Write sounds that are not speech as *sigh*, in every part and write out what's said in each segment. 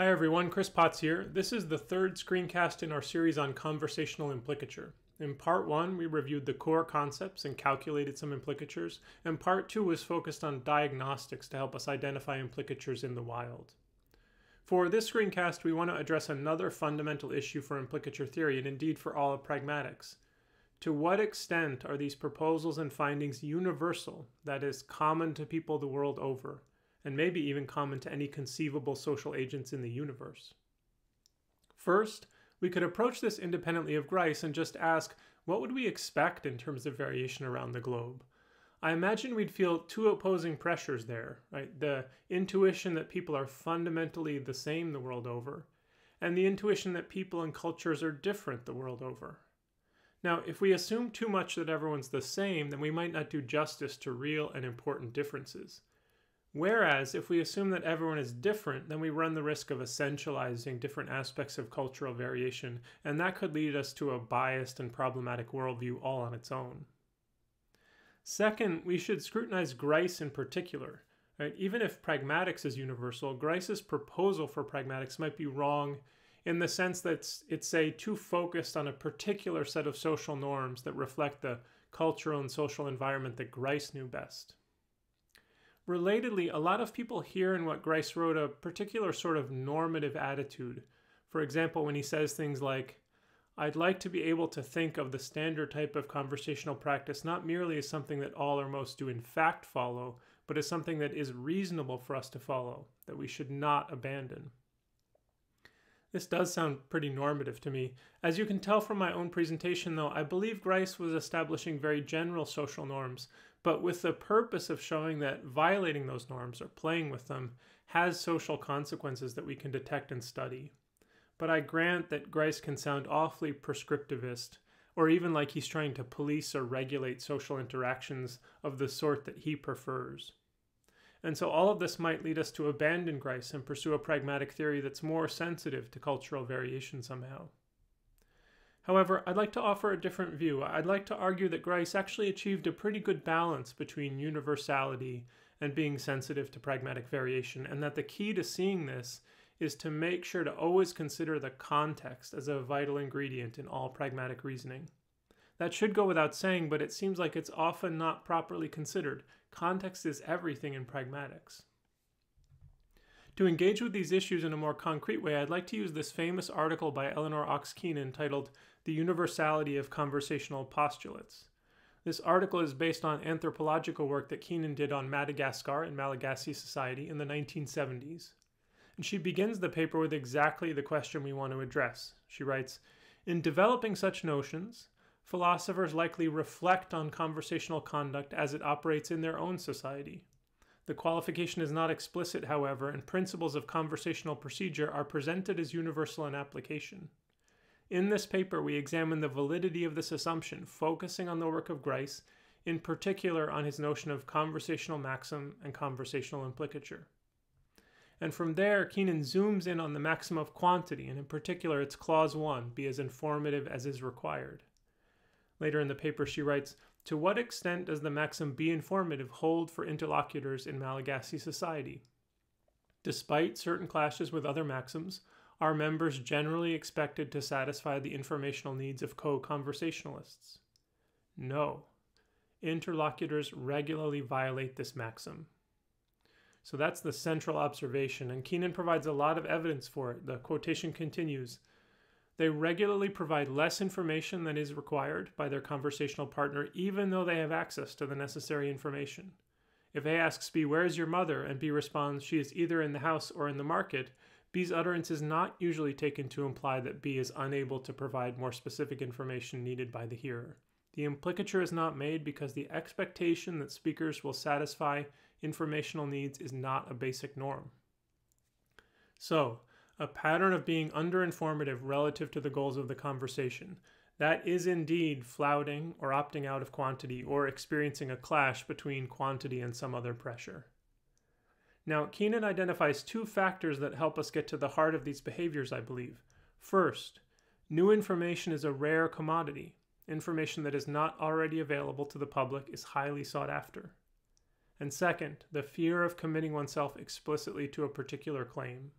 Hi everyone, Chris Potts here. This is the third screencast in our series on conversational implicature. In part one, we reviewed the core concepts and calculated some implicatures, and part two was focused on diagnostics to help us identify implicatures in the wild. For this screencast, we want to address another fundamental issue for implicature theory, and indeed for all of pragmatics. To what extent are these proposals and findings universal, that is, common to people the world over, and maybe even common to any conceivable social agents in the universe? First, we could approach this independently of Grice and just ask, what would we expect in terms of variation around the globe? I imagine we'd feel two opposing pressures there, right? The intuition that people are fundamentally the same the world over, and the intuition that people and cultures are different the world over. Now, if we assume too much that everyone's the same, then we might not do justice to real and important differences. Whereas, if we assume that everyone is different, then we run the risk of essentializing different aspects of cultural variation, and that could lead us to a biased and problematic worldview all on its own. Second, we should scrutinize Grice in particular. Right? Even if pragmatics is universal, Grice's proposal for pragmatics might be wrong in the sense that it's, it's, say, too focused on a particular set of social norms that reflect the cultural and social environment that Grice knew best. Relatedly, a lot of people hear in what Grice wrote a particular sort of normative attitude. For example, when he says things like, I'd like to be able to think of the standard type of conversational practice not merely as something that all or most do in fact follow, but as something that is reasonable for us to follow, that we should not abandon. This does sound pretty normative to me. As you can tell from my own presentation, though, I believe Grice was establishing very general social norms, but with the purpose of showing that violating those norms or playing with them has social consequences that we can detect and study. But I grant that Grice can sound awfully prescriptivist, or even like he's trying to police or regulate social interactions of the sort that he prefers. And so all of this might lead us to abandon Grice and pursue a pragmatic theory that's more sensitive to cultural variation somehow. However, I'd like to offer a different view. I'd like to argue that Grice actually achieved a pretty good balance between universality and being sensitive to pragmatic variation, and that the key to seeing this is to make sure to always consider the context as a vital ingredient in all pragmatic reasoning. That should go without saying, but it seems like it's often not properly considered. Context is everything in pragmatics. To engage with these issues in a more concrete way, I'd like to use this famous article by Elinor Ochs Keenan titled The Universality of Conversational Postulates. This article is based on anthropological work that Keenan did on Madagascar and Malagasy society in the 1970s. And she begins the paper with exactly the question we want to address. She writes In developing such notions, philosophers likely reflect on conversational conduct as it operates in their own society. The qualification is not explicit, however, and principles of conversational procedure are presented as universal in application. In this paper, we examine the validity of this assumption, focusing on the work of Grice, in particular on his notion of conversational maxim and conversational implicature. And from there, Keenan zooms in on the maxim of quantity, and in particular its clause 1 be as informative as is required. Later in the paper, she writes To what extent does the maxim be informative hold for interlocutors in Malagasy society? Despite certain clashes with other maxims, are members generally expected to satisfy the informational needs of co conversationalists? No. Interlocutors regularly violate this maxim. So that's the central observation, and Keenan provides a lot of evidence for it. The quotation continues they regularly provide less information than is required by their conversational partner, even though they have access to the necessary information. If A asks B, Where is your mother? and B responds, She is either in the house or in the market, B's utterance is not usually taken to imply that B is unable to provide more specific information needed by the hearer. The implicature is not made because the expectation that speakers will satisfy informational needs is not a basic norm. So, a pattern of being underinformative relative to the goals of the conversation. That is indeed flouting or opting out of quantity or experiencing a clash between quantity and some other pressure. Now, Keenan identifies two factors that help us get to the heart of these behaviors, I believe. First, new information is a rare commodity. Information that is not already available to the public is highly sought after. And second, the fear of committing oneself explicitly to a particular claim.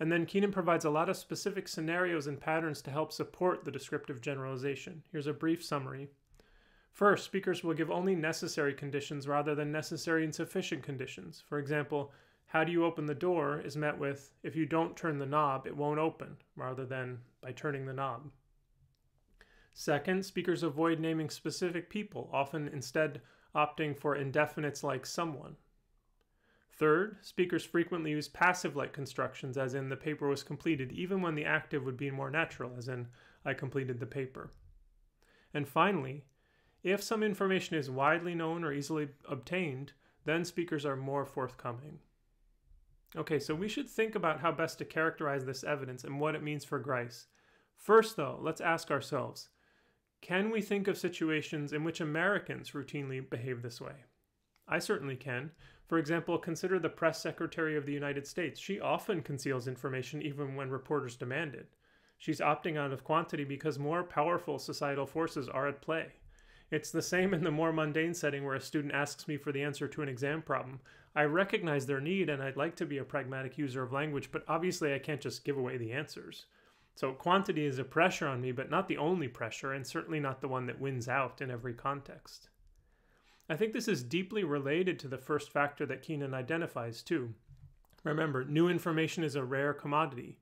And then Keenan provides a lot of specific scenarios and patterns to help support the descriptive generalization. Here's a brief summary. First, speakers will give only necessary conditions rather than necessary and sufficient conditions. For example, how do you open the door is met with, if you don't turn the knob, it won't open, rather than by turning the knob. Second, speakers avoid naming specific people, often instead opting for indefinites like someone. Third, speakers frequently use passive like constructions, as in the paper was completed, even when the active would be more natural, as in I completed the paper. And finally, if some information is widely known or easily obtained, then speakers are more forthcoming. Okay, so we should think about how best to characterize this evidence and what it means for Grice. First, though, let's ask ourselves can we think of situations in which Americans routinely behave this way? I certainly can. For example, consider the press secretary of the United States. She often conceals information even when reporters demand it. She's opting out of quantity because more powerful societal forces are at play. It's the same in the more mundane setting where a student asks me for the answer to an exam problem. I recognize their need and I'd like to be a pragmatic user of language, but obviously I can't just give away the answers. So quantity is a pressure on me, but not the only pressure, and certainly not the one that wins out in every context. I think this is deeply related to the first factor that Keenan identifies, too. Remember, new information is a rare commodity.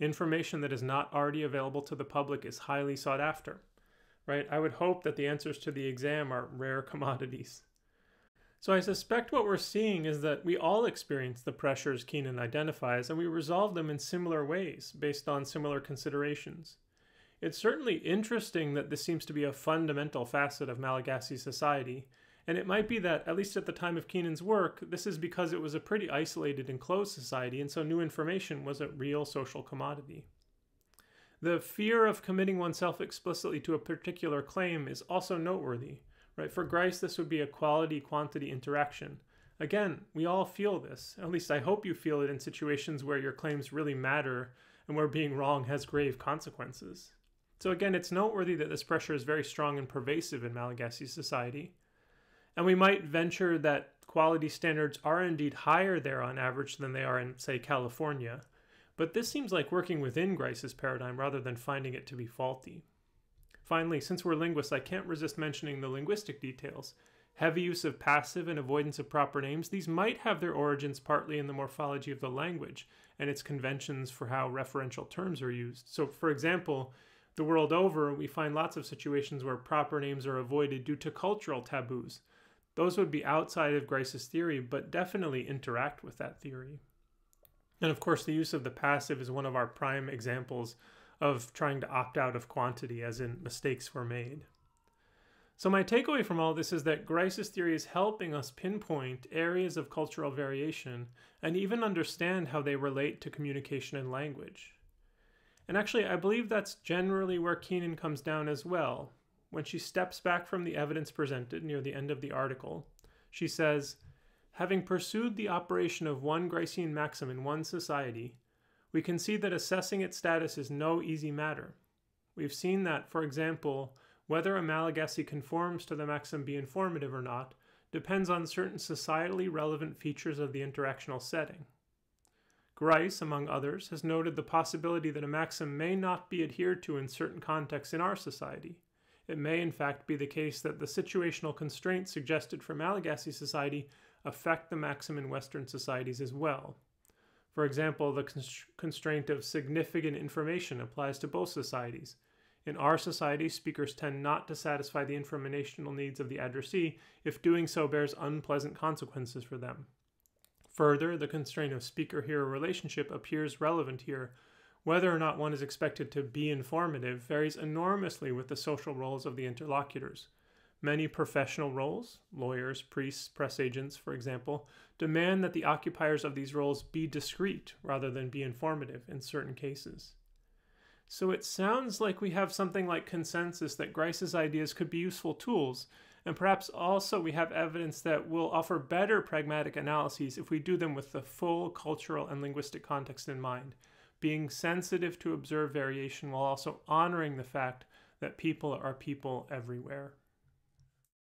Information that is not already available to the public is highly sought after. Right? I would hope that the answers to the exam are rare *laughs* commodities. So I suspect what we're seeing is that we all experience the pressures Keenan identifies and we resolve them in similar ways based on similar considerations. It's certainly interesting that this seems to be a fundamental facet of Malagasy society, and it might be that, at least at the time of Keenan's work, this is because it was a pretty isolated and closed society, and so new information was a real social commodity. The fear of committing oneself explicitly to a particular claim is also noteworthy. Right? For Grice, this would be a quality quantity interaction. Again, we all feel this. At least I hope you feel it in situations where your claims really matter and where being wrong has grave consequences. So again, it's noteworthy that this pressure is very strong and pervasive in Malagasy society. And we might venture that quality standards are indeed higher there on average than they are in, say, California. But this seems like working within Grice's paradigm rather than finding it to be faulty. Finally, since we're linguists, I can't resist mentioning the linguistic details. Heavy use of passive and avoidance of proper names, these might have their origins partly in the morphology of the language and its conventions for how referential terms are used. So, for example, the world over, we find lots of situations where proper names are avoided due to cultural taboos, those would be outside of Grice's theory, but definitely interact with that theory. And of course, the use of the passive is one of our prime examples of trying to opt out of quantity, as in mistakes were made. So, my takeaway from all this is that Grice's theory is helping us pinpoint areas of cultural variation and even understand how they relate to communication and language. And actually, I believe that's generally where Keenan comes down as well, when she steps back from the evidence presented near the end of the article, she says, Having pursued the operation of one Gricean maxim in one society, we can see that assessing its status is no easy matter. We've seen that, for example, whether a Malagasy conforms to the maxim be informative or not depends on certain societally relevant features of the interactional setting. Grice, among others, has noted the possibility that a maxim may not be adhered to in certain contexts in our society, it may in fact be the case that the situational constraints suggested for Malagasy society affect the maxim in Western societies as well. For example, the constraint of significant information applies to both societies. In our society, speakers tend not to satisfy the informational needs of the addressee if doing so bears unpleasant consequences for them. Further, the constraint of speaker hearer relationship appears relevant here whether or not one is expected to be informative varies enormously with the social roles of the interlocutors. Many professional roles, lawyers, priests, press agents, for example, demand that the occupiers of these roles be discreet rather than be informative in certain cases. So it sounds like we have something like consensus that Grice's ideas could be useful tools, and perhaps also we have evidence that will offer better pragmatic analyses if we do them with the full cultural and linguistic context in mind, being sensitive to observe variation while also honoring the fact that people are people everywhere.